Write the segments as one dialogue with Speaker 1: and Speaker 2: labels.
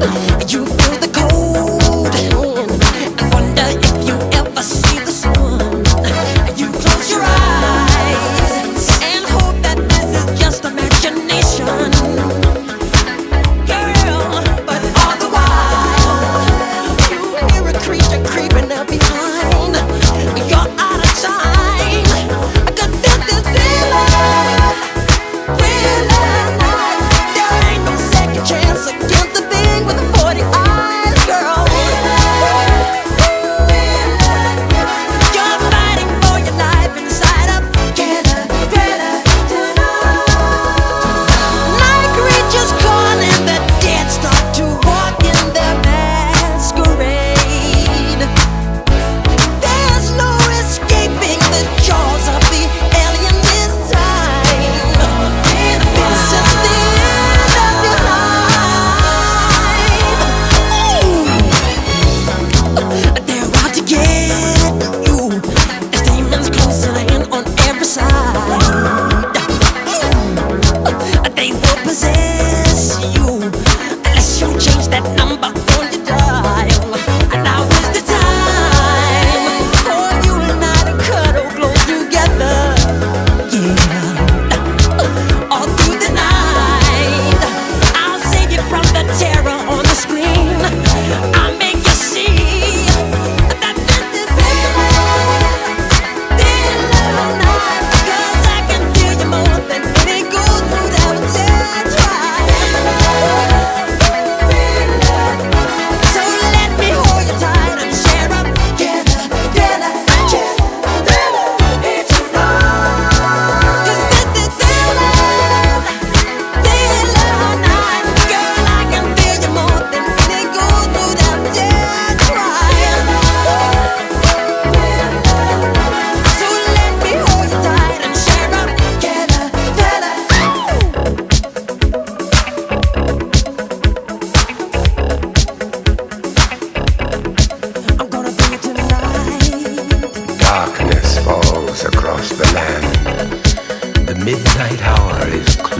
Speaker 1: You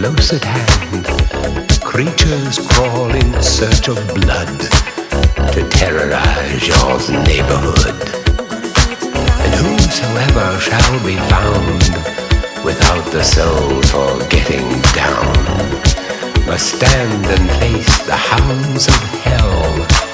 Speaker 1: sand. Creatures crawl in search of blood to terrorize your neighborhood. And whosoever shall be found without the soul for getting down must stand and face the hounds of hell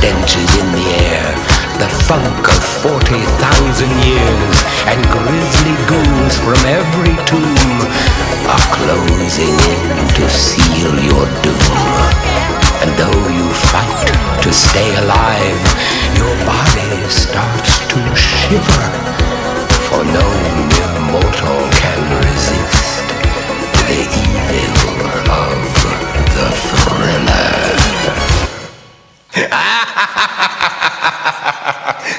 Speaker 1: stenches in the air, the funk of 40,000 years, and grisly ghouls from every tomb are closing in to seal your doom. And though you fight to stay alive, your body starts to shiver,